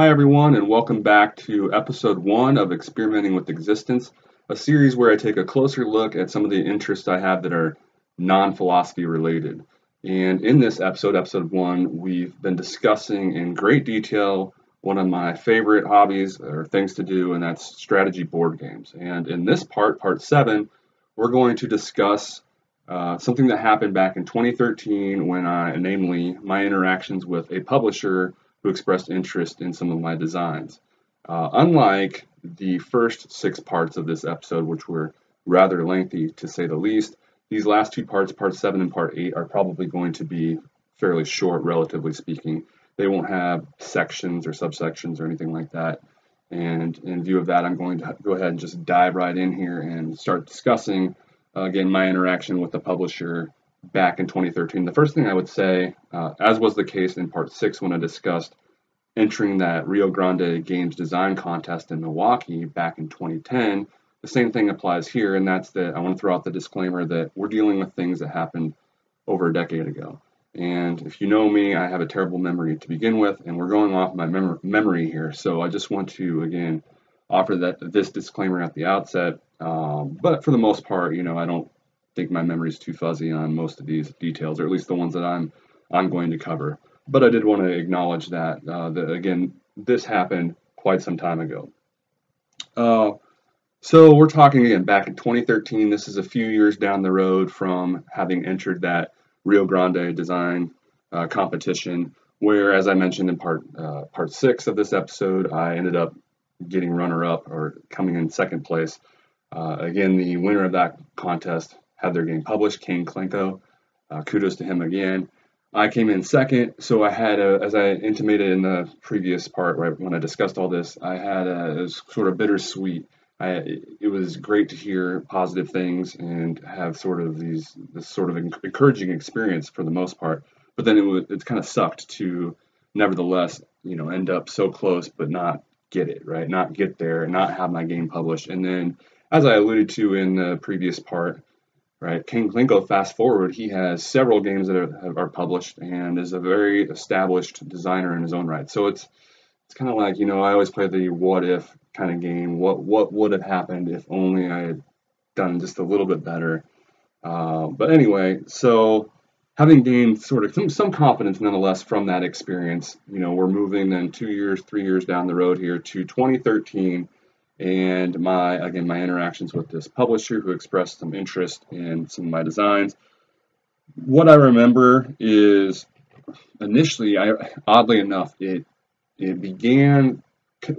Hi, everyone, and welcome back to episode one of Experimenting with Existence, a series where I take a closer look at some of the interests I have that are non philosophy related. And in this episode, episode one, we've been discussing in great detail one of my favorite hobbies or things to do, and that's strategy board games. And in this part, part seven, we're going to discuss uh, something that happened back in 2013 when I, namely, my interactions with a publisher who expressed interest in some of my designs. Uh, unlike the first six parts of this episode, which were rather lengthy to say the least, these last two parts, part seven and part eight, are probably going to be fairly short, relatively speaking. They won't have sections or subsections or anything like that. And in view of that, I'm going to go ahead and just dive right in here and start discussing, uh, again, my interaction with the publisher back in 2013. The first thing I would say, uh, as was the case in part six when I discussed entering that Rio Grande Games Design Contest in Milwaukee back in 2010, the same thing applies here, and that's that I want to throw out the disclaimer that we're dealing with things that happened over a decade ago. And if you know me, I have a terrible memory to begin with, and we're going off my mem- memory here. So I just want to, again, offer that this disclaimer at the outset. Um, but for the most part, you know, I don't think my memory is too fuzzy on most of these details, or at least the ones that I'm I'm going to cover. But I did want to acknowledge that, uh, that again, this happened quite some time ago. Uh, so we're talking again back in 2013. This is a few years down the road from having entered that Rio Grande design uh, competition, where, as I mentioned in part uh, part six of this episode, I ended up getting runner up or coming in second place. Uh, again, the winner of that contest had their game published, Kane Klenko. Uh, kudos to him again. I came in second, so I had, a, as I intimated in the previous part, right when I discussed all this, I had a, a sort of bittersweet. I, it was great to hear positive things and have sort of these this sort of encouraging experience for the most part. But then it was it kind of sucked to nevertheless, you know, end up so close but not get it right, not get there, not have my game published, and then as I alluded to in the previous part, right? Kane Klenko, fast forward, he has several games that are, are, published and is a very established designer in his own right. So it's it's kind of like you know I always play the what if kind of game. What what would have happened if only I had done just a little bit better. Uh, but anyway, so having gained sort of some, some confidence nonetheless from that experience, you know, we're moving then two years, three years down the road here to 2013 and my again my interactions with this publisher who expressed some interest in some of my designs. What I remember is initially, I oddly enough, it it began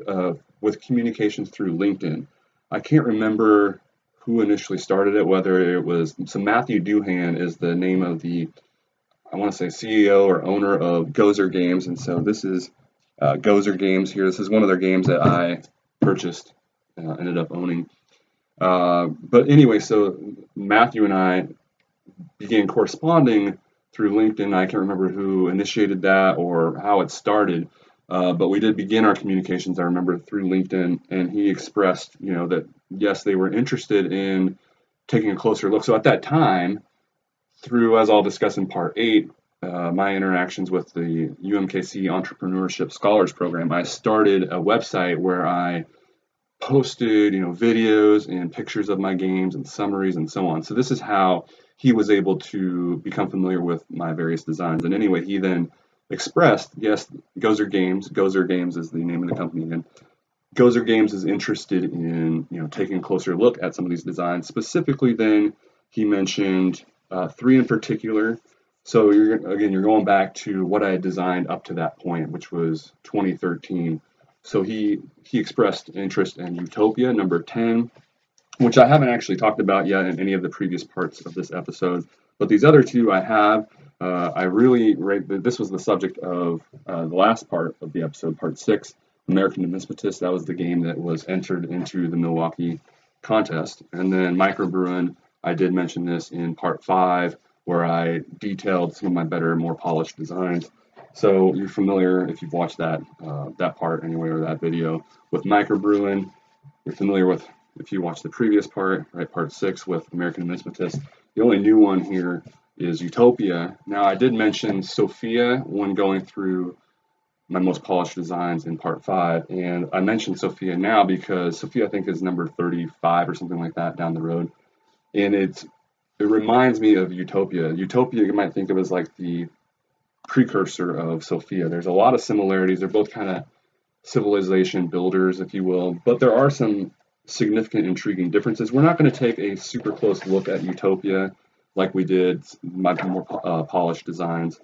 uh, with communications through LinkedIn. I can't remember who initially started it, whether it was so Matthew Duhan is the name of the I want to say CEO or owner of Gozer Games, and so this is uh, Gozer Games here. This is one of their games that I purchased uh, ended up owning. Uh, but anyway, so Matthew and I began corresponding through LinkedIn. I can't remember who initiated that or how it started, uh, but we did begin our communications. I remember through LinkedIn, and he expressed, you know, that yes, they were interested in taking a closer look. So at that time, through as I'll discuss in part eight, uh, my interactions with the UMKC Entrepreneurship Scholars Program, I started a website where I posted, you know, videos and pictures of my games and summaries and so on. So this is how he was able to become familiar with my various designs. And anyway, he then expressed, yes, Gozer Games, Gozer Games is the name of the company again. Gozer Games is interested in, you know, taking a closer look at some of these designs. Specifically, then he mentioned uh, three in particular. So you're again, you're going back to what I had designed up to that point, which was 2013 so he he expressed interest in Utopia number 10, which I haven't actually talked about yet in any of the previous parts of this episode. But these other two I have. Uh, I really rate this was the subject of uh, the last part of the episode, part six, American Numismatist. That was the game that was entered into the Milwaukee contest. And then Microbrewin', I did mention this in part five, where I detailed some of my better, more polished designs. So you're familiar if you've watched that uh, that part anyway or that video with microbrewin'. You're familiar with if you watch the previous part, right, part six with American Numismatist. The only new one here is Utopia. Now I did mention Sophia when going through my most polished designs in part five. And I mentioned Sophia now because Sophia, I think, is number 35 or something like that down the road. And it's it reminds me of Utopia. Utopia, you might think of as like the precursor of Sophia. There's a lot of similarities. They're both kind of civilization builders, if you will, but there are some significant, intriguing differences. We're not going to take a super close look at Utopia like we did my more uh, polished designs.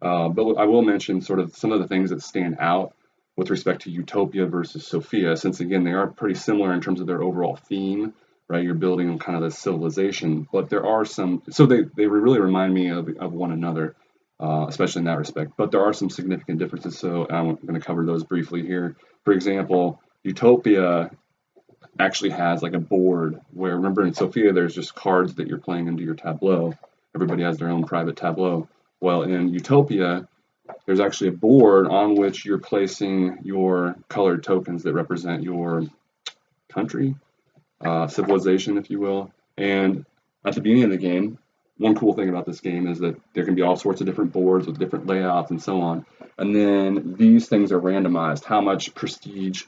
Uh, but I will mention sort of some of the things that stand out with respect to Utopia versus Sophia, since again, they are pretty similar in terms of their overall theme, right? You're building kind of the civilization, but there are some, so they, they really remind me of, of one another, uh, especially in that respect. But there are some significant differences, so I'm going to cover those briefly here. For example, Utopia actually has like a board where remember in Sophia there's just cards that you're playing into your tableau. Everybody has their own private tableau. Well, in Utopia, there's actually a board on which you're placing your colored tokens that represent your country, uh, civilization, if you will. And at the beginning of the game, one cool thing about this game is that there can be all sorts of different boards with different layouts and so on. And then these things are randomized. How much prestige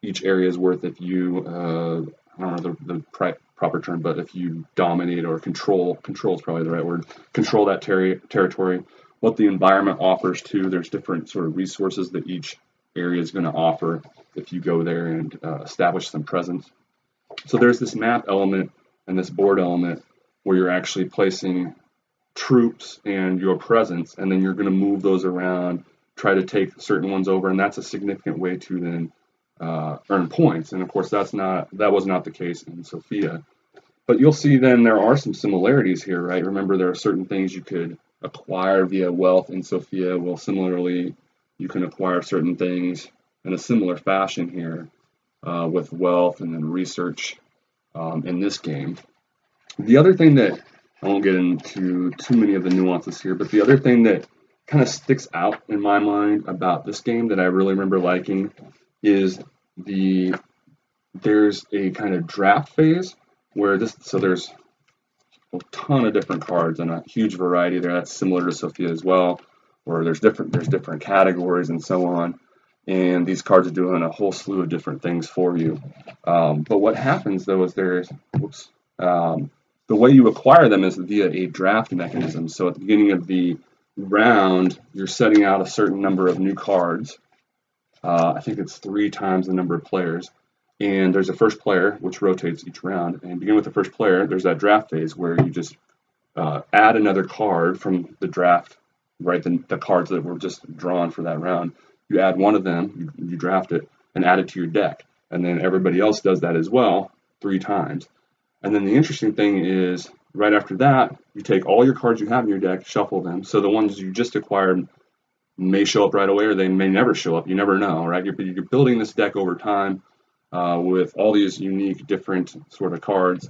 each area is worth if you, uh, I don't know the, the proper term, but if you dominate or control, control is probably the right word, control that ter territory, what the environment offers too. There's different sort of resources that each area is going to offer if you go there and uh, establish some presence. So there's this map element and this board element where you're actually placing troops and your presence, and then you're going to move those around, try to take certain ones over, and that's a significant way to then uh, earn points. And of course, that's not that was not the case in Sophia. But you'll see then there are some similarities here, right? Remember, there are certain things you could acquire via wealth in Sophia. Well, similarly, you can acquire certain things in a similar fashion here uh, with wealth and then research um, in this game. The other thing that I won't get into too many of the nuances here, but the other thing that kind of sticks out in my mind about this game that I really remember liking is the there's a kind of draft phase where this so there's a ton of different cards and a huge variety there that's similar to Sophia as well where there's different there's different categories and so on. And these cards are doing a whole slew of different things for you. Um, but what happens though is there's whoops um, the way you acquire them is via a draft mechanism so at the beginning of the round you're setting out a certain number of new cards uh, I think it's three times the number of players. And there's a first player, which rotates each round. And begin with the first player, there's that draft phase where you just uh, add another card from the draft, right? The, the, cards that were just drawn for that round. You add one of them, you, you draft it, and add it to your deck. And then everybody else does that as well three times. And then the interesting thing is, right after that, you take all your cards you have in your deck, shuffle them. So the ones you just acquired may show up right away or they may never show up. You never know, right? You're, you're building this deck over time uh, with all these unique, different sort of cards,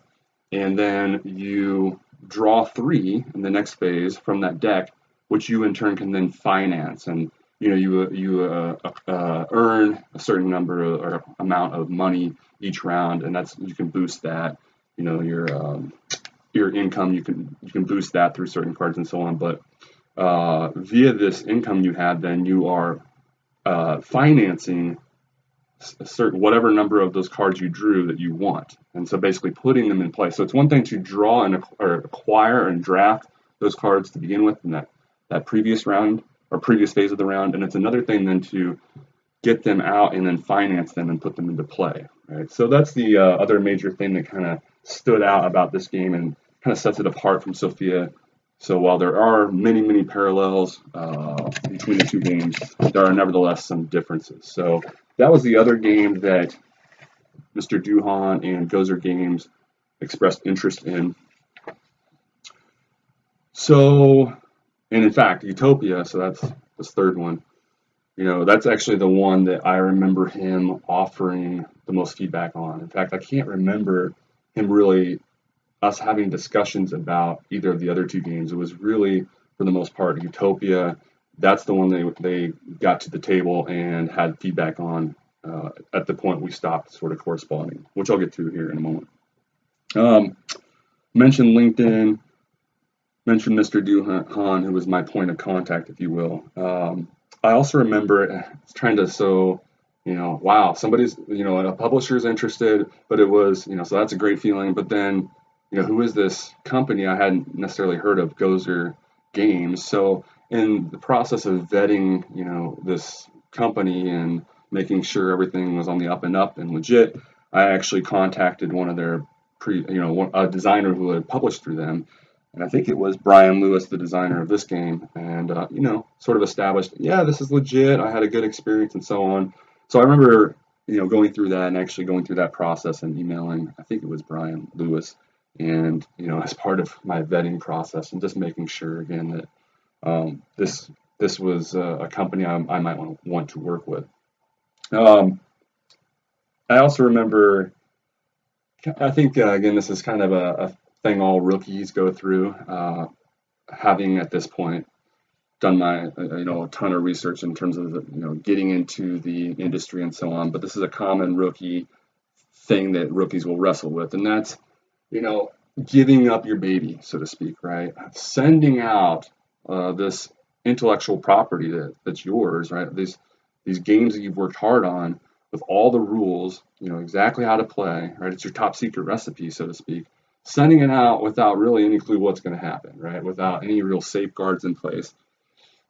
and then you draw three in the next phase from that deck, which you in turn can then finance and you know you you uh, uh, earn a certain number or amount of money each round, and that's you can boost that. You know your um, your income you can you can boost that through certain cards and so on, but uh, via this income you have, then you are uh, financing a certain whatever number of those cards you drew that you want, and so basically putting them in place. So it's one thing to draw and or acquire and draft those cards to begin with in that that previous round or previous phase of the round, and it's another thing then to get them out and then finance them and put them into play. Right. So that's the uh, other major thing that kind of stood out about this game and kind of sets it apart from Sophia so while there are many, many parallels uh, between the two games, there are nevertheless some differences. So that was the other game that Mr. Duhan and Gozer Games expressed interest in. So, and in fact, Utopia, so that's this third one, you know, that's actually the one that I remember him offering the most feedback on. In fact, I can't remember him really us having discussions about either of the other two games. It was really, for the most part, Utopia. That's the one they they got to the table and had feedback on uh, at the point we stopped sort of corresponding, which I'll get to here in a moment. Um, mentioned LinkedIn, mentioned Mr. Duhan, who was my point of contact, if you will. Um, I also remember trying to so you know wow somebody's you know a publisher's interested, but it was you know so that's a great feeling. But then you know who is this company I hadn't necessarily heard of Gozer Games. So in the process of vetting you know this company and making sure everything was on the up and up and legit, I actually contacted one of their pre you know a designer who had published through them and I think it was Brian Lewis, the designer of this game, and uh, you know, sort of established, yeah, this is legit. I had a good experience and so on. So I remember, you know, going through that and actually going through that process and emailing. I think it was Brian Lewis, and you know, as part of my vetting process and just making sure again that um, this this was a company I, I might want, want to work with. Um, I also remember. I think uh, again, this is kind of a, a thing all rookies go through. Uh, having at this point done my uh, you know a ton of research in terms of you know getting into the industry and so on, but this is a common rookie thing that rookies will wrestle with, and that's you know giving up your baby, so to speak, right? Sending out uh, this intellectual property that, that's yours, right? These these games that you've worked hard on with all the rules, you know exactly how to play, right? It's your top secret recipe, so to speak sending it out without really any clue what's going to happen, right? Without any real safeguards in place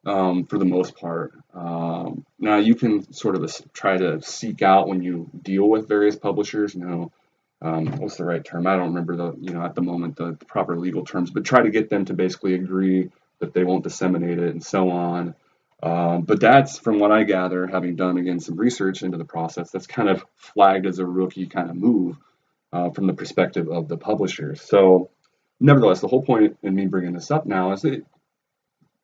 um, for the most part. Um, now you can sort of try to seek out when you deal with various publishers, you know, um, what's the right term? I don't remember the, you know, at the moment the, the, proper legal terms, but try to get them to basically agree that they won't disseminate it and so on. Um, but that's from what I gather, having done again some research into the process, that's kind of flagged as a rookie kind of move uh, from the perspective of the publishers. So, nevertheless, the whole point in me bringing this up now is that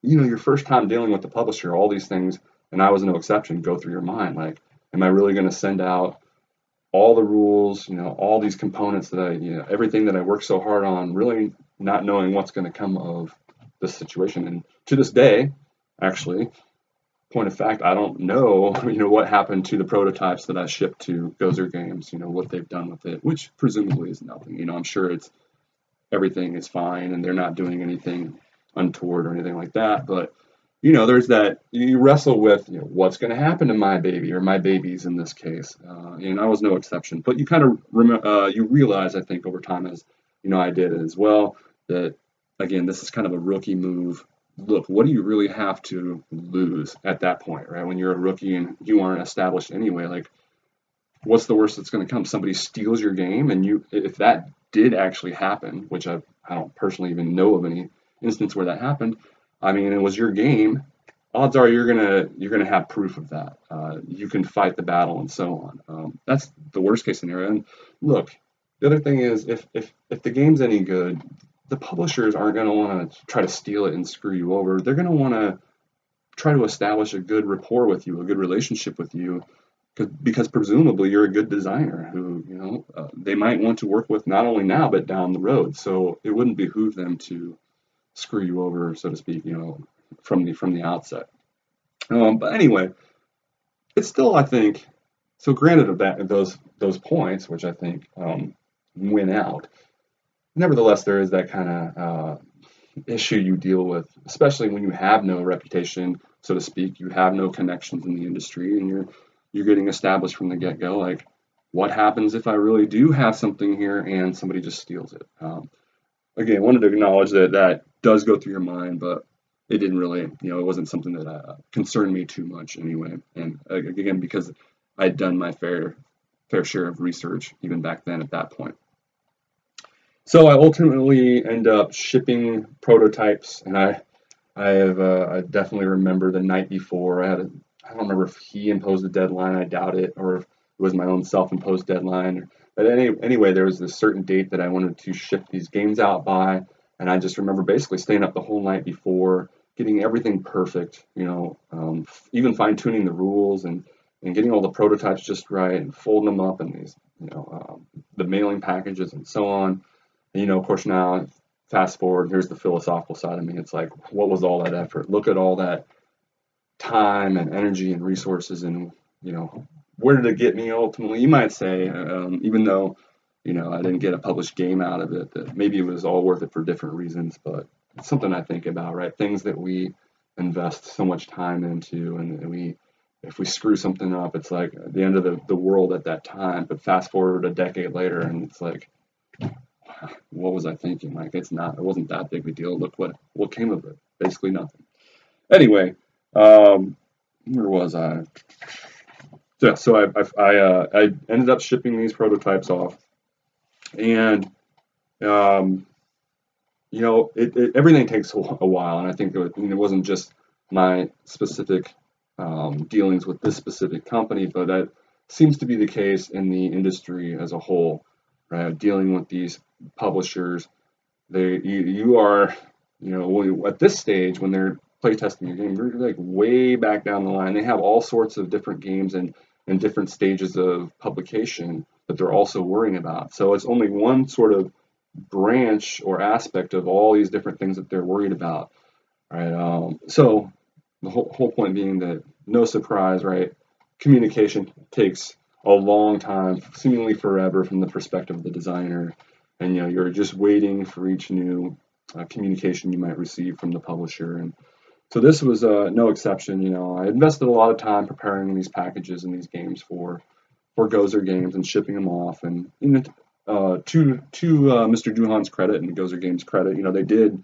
you know your first time dealing with the publisher, all these things, and I was no exception, go through your mind. Like, am I really going to send out all the rules, you know, all these components that I, you know, everything that I worked so hard on, really not knowing what's going to come of this situation. And to this day, actually, point of fact, I don't know, you know, what happened to the prototypes that I shipped to Gozer Games, you know, what they've done with it, which presumably is nothing. You know, I'm sure it's everything is fine and they're not doing anything untoward or anything like that. But, you know, there's that you wrestle with, you know, what's going to happen to my baby or my babies in this case. Uh, and I was no exception. But you kind of rem- uh, you realize, I think, over time, as you know, I did as well, that again, this is kind of a rookie move look, what do you really have to lose at that point, right? When you're a rookie and you aren't established anyway, like what's the worst that's going to come? Somebody steals your game, and you, if that did actually happen, which I, I don't personally even know of any instance where that happened. I mean, it was your game. Odds are you're gonna you're gonna have proof of that. Uh, you can fight the battle and so on. Um, that's the worst case scenario. And look, the other thing is if if if the game's any good, the publishers aren't to want to try to steal it and screw you over. They're to want to try to establish a good rapport with you, a good relationship with you, because presumably you're a good designer who, you know, uh, they might want to work with not only now but down the road. So it wouldn't behoove them to screw you over, so to speak, you know, from the from the outset. Um, but anyway, it's still, I think, so granted of that those those points, which I think um, win out nevertheless, there is that kind of uh, issue you deal with, especially when you have no reputation, so to speak. You have no connections in the industry, and you're you're getting established from the get go. Like, what happens if I really do have something here and somebody just steals it? Um, again, I wanted to acknowledge that that does go through your mind, but it didn't really, you know, it wasn't something that uh, concerned me too much anyway. And uh, again, because I'd done my fair fair share of research even back then at that point. So I ultimately end up shipping prototypes, and I, I have, uh, I definitely remember the night before. I had, a, I don't remember if he imposed a deadline. I doubt it, or if it was my own self-imposed deadline. But any, anyway, there was this certain date that I wanted to ship these games out by, and I just remember basically staying up the whole night before, getting everything perfect. You know, um, even fine-tuning the rules and and getting all the prototypes just right, and folding them up and these, you know, um, the mailing packages and so on. And, you know, of course, now fast forward, here's the philosophical side of me. It's like, what was all that effort? Look at all that time and energy and resources, and you know, where did it get me ultimately? You might say, um, even though you know I didn't get a published game out of it, that maybe it was all worth it for different reasons. But it's something I think about, right? Things that we invest so much time into, and, we if we screw something up, it's like the end of the, the world at that time. But fast forward a decade later, and it's like, what was I thinking? Like, it's not, it wasn't that big of a deal. Look what what came of it. Basically nothing. Anyway, um, where was I? Yeah, so I I I, uh, I ended up shipping these prototypes off, and um, you know, it, it, everything takes a while, and I think it, was, it wasn't just my specific um, dealings with this specific company, but that seems to be the case in the industry as a whole. Right, dealing with these publishers, they you, you are, you know, at this stage when they're playtesting your game, you're like way back down the line. They have all sorts of different games and and different stages of publication that they're also worrying about. So it's only one sort of branch or aspect of all these different things that they're worried about. Right. Um, so the whole, whole point being that no surprise, right? Communication takes a long time, seemingly forever, from the perspective of the designer, and you know you're just waiting for each new uh, communication you might receive from the publisher. And so this was uh, no exception. You know, I invested a lot of time preparing these packages and these games for for Gozer Games and shipping them off. And you know, uh, to to uh, Mr. Duhan's credit and Gozer Games' credit, you know, they did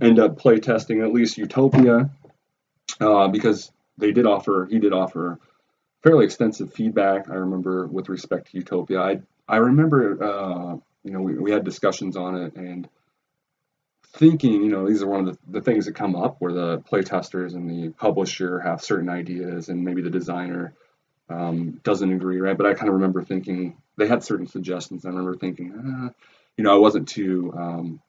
end up play testing at least Utopia uh, because they did offer he did offer fairly extensive feedback. I remember with respect to Utopia. I I remember uh, you know we, we had discussions on it and thinking you know these are one of the, the things that come up where the playtesters and the publisher have certain ideas and maybe the designer um, doesn't agree right but i kind of remember thinking they had certain suggestions i remember thinking ah, you know i wasn't too um,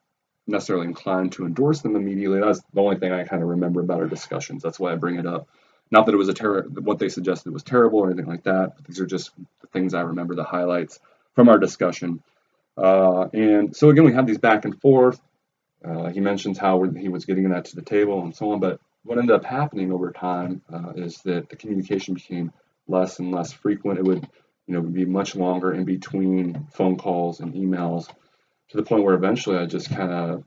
necessarily inclined to endorse them immediately. That's the only thing I kind of remember about our discussions. That's why I bring it up. Not that it was a terror, what they suggested was terrible or anything like that. these are just the things I remember, the highlights from our discussion. Uh, and so again, we have these back and forth. Uh, he mentions how he was getting that to the table and so on. But what ended up happening over time uh, is that the communication became less and less frequent. It would, you know, be much longer in between phone calls and emails to the point where eventually I just kind of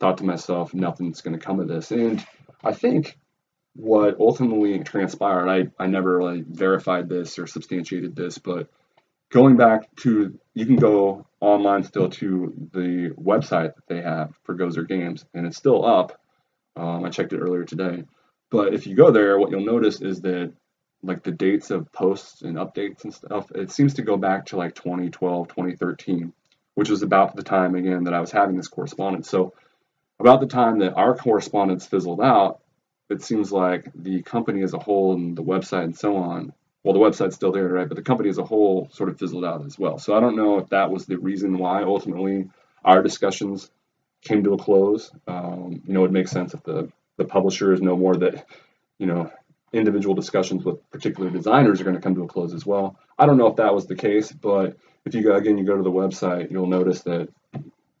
thought to myself, nothing's going to come of this. And I think what ultimately transpired, I, I never like verified this or substantiated this, but going back to, you can go online still to the website that they have for Gozer Games, and it's still up. Um, I checked it earlier today. But if you go there, what you'll notice is that like the dates of posts and updates and stuff, it seems to go back to like 2012, 2013 which was about the time again that I was having this correspondence. So about the time that our correspondence fizzled out, it seems like the company as a whole and the website and so on, well, the website's still there, right? But the company as a whole sort of fizzled out as well. So I don't know if that was the reason why ultimately our discussions came to a close. Um, you know, it makes sense if the, the publishers know more that, you know, individual discussions with particular designers are going to come to a close as well. I don't know if that was the case, but if you go again, you go to the website, you'll notice that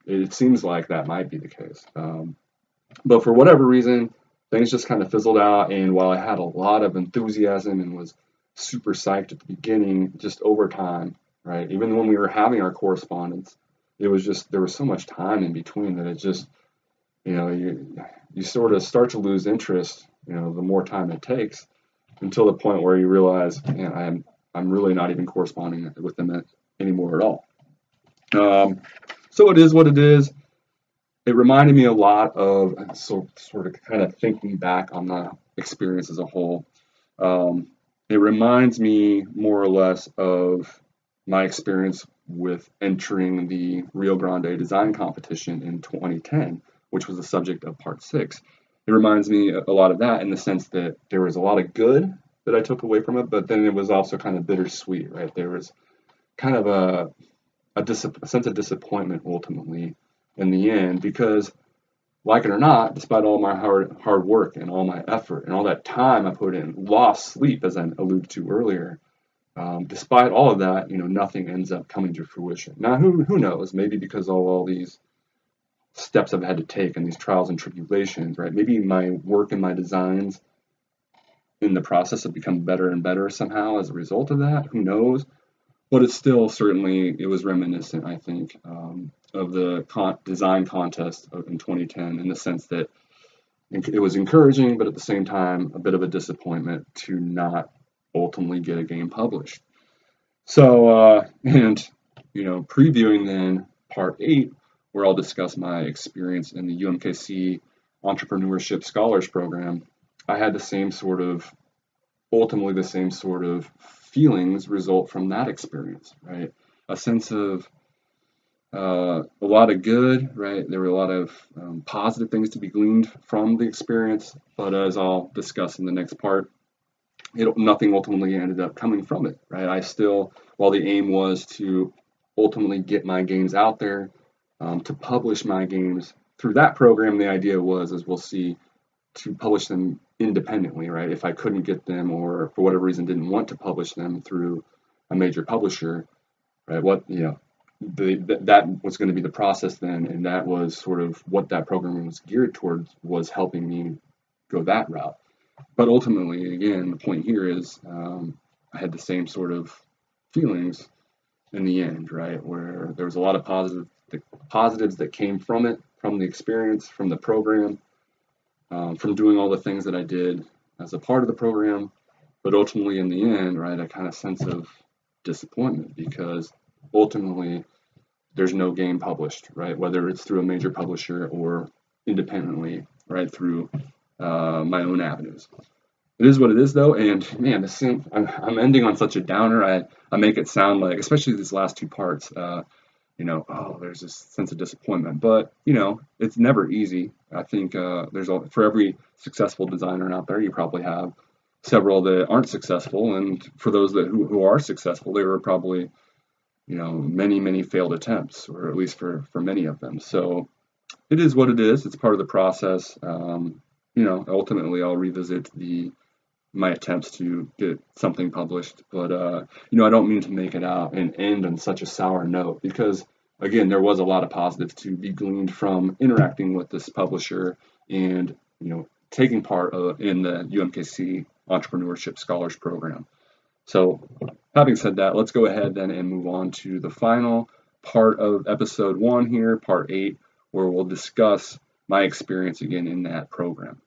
it seems like that might be the case. Um, but for whatever reason, things just kind of fizzled out. And while I had a lot of enthusiasm and was super psyched at the beginning, just over time, right? Even when we were having our correspondence, it was just there was so much time in between that it just, you know, you you sort of start to lose interest, you know, the more time it takes, until the point where you realize, man, I'm I'm really not even corresponding with them anymore at all. Um, so it is what it is. It reminded me a lot of so sort of kind of thinking back on the experience as a whole. Um, it reminds me more or less of my experience with entering the Rio Grande design competition in 2010, which was the subject of part six. It reminds me a lot of that in the sense that there was a lot of good that I took away from it, but then it was also kind of bittersweet, right? There was kind of a a, dis- a sense of disappointment ultimately in the end because like it or not, despite all my hard hard work and all my effort and all that time I put in, lost sleep as I alluded to earlier, um, despite all of that, you know, nothing ends up coming to fruition. Now, who who knows? Maybe because of all these steps I've had to take and these trials and tribulations, right? Maybe my work and my designs in the process have become better and better somehow as a result of that. Who knows? but it's still certainly it was reminiscent, I think, um, of the con- design contest in 2010 in the sense that it was encouraging, but at the same time, a bit of a disappointment to not ultimately get a game published. So, uh, and you know, previewing then part eight, where I'll discuss my experience in the UMKC Entrepreneurship Scholars Program, I had the same sort of, ultimately the same sort of feelings result from that experience, right? A sense of uh, a lot of good, right? There were a lot of um, positive things to be gleaned from the experience, but as I'll discuss in the next part, it, nothing ultimately ended up coming from it, right? I still, while the aim was to ultimately get my games out there, um, to publish my games through that program, the idea was, as we'll see, to publish them independently, right? If I couldn't get them or for whatever reason didn't want to publish them through a major publisher, right? What, you know, the, that was going to be the process then, and that was sort of what that program was geared towards was helping me go that route. But ultimately, again, the point here is um, I had the same sort of feelings in the end, right? Where there was a lot of positive the positives that came from it, from the experience, from the program, um, from doing all the things that I did as a part of the program. But ultimately, in the end, right, a kind of sense of disappointment because ultimately there's no game published, right? Whether it's through a major publisher or independently, right, through uh, my own avenues. It is what it is, though, and man, the sim, I'm, I'm, ending on such a downer. I, I make it sound like, especially these last two parts, uh, you know, oh, there's this sense of disappointment. But you know, it's never easy. I think uh, there's a, for every successful designer out there, you probably have several that aren't successful, and for those that who, who are successful, they were probably you know many many failed attempts or at least for for many of them so it is what it is it's part of the process um, you know ultimately i'll revisit the my attempts to get something published but uh, you know i don't mean to make it out and end on such a sour note because again there was a lot of positives to be gleaned from interacting with this publisher and you know taking part of, in the umkc entrepreneurship scholars program so, having said that, let's go ahead then and move on to the final part of episode one here, part eight, where we'll discuss my experience again in that program.